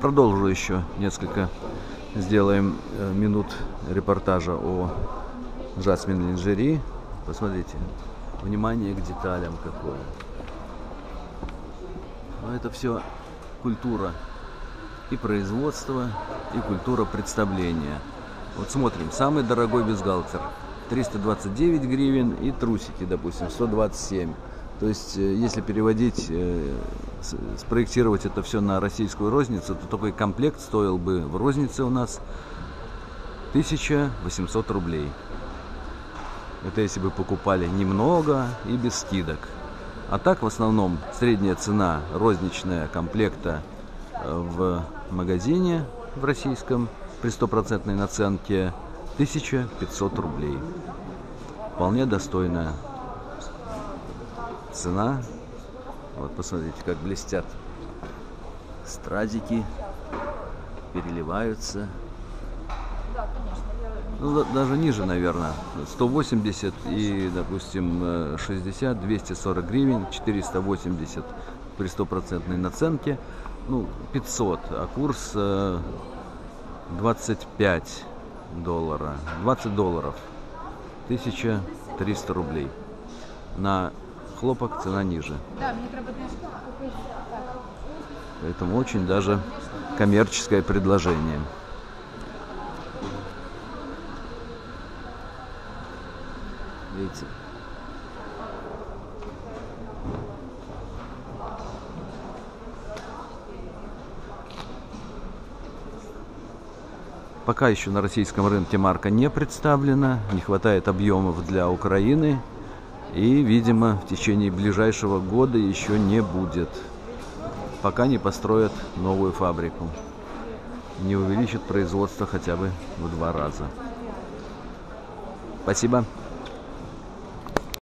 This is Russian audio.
продолжу еще несколько, сделаем э, минут репортажа о Жасмин Линжери. Посмотрите, внимание к деталям какое. Но это все культура и производства, и культура представления. Вот смотрим, самый дорогой бюстгальтер 329 гривен и трусики, допустим, 127. То есть, э, если переводить, э, спроектировать это все на российскую розницу, то такой комплект стоил бы в рознице у нас 1800 рублей. Это если бы покупали немного и без скидок. А так, в основном, средняя цена розничная комплекта э, в магазине в российском при стопроцентной наценке 1500 рублей. Вполне достойная цена. Вот посмотрите, как блестят стразики, переливаются. Ну, даже ниже, наверное. 180 и, допустим, 60, 240 гривен, 480 при стопроцентной наценке. Ну, 500, а курс 25 э, доллара. 20 долларов. 1300 рублей. На хлопок цена ниже. Поэтому очень даже коммерческое предложение. Видите? Пока еще на российском рынке марка не представлена, не хватает объемов для Украины и, видимо, в течение ближайшего года еще не будет, пока не построят новую фабрику, не увеличат производство хотя бы в два раза. Спасибо.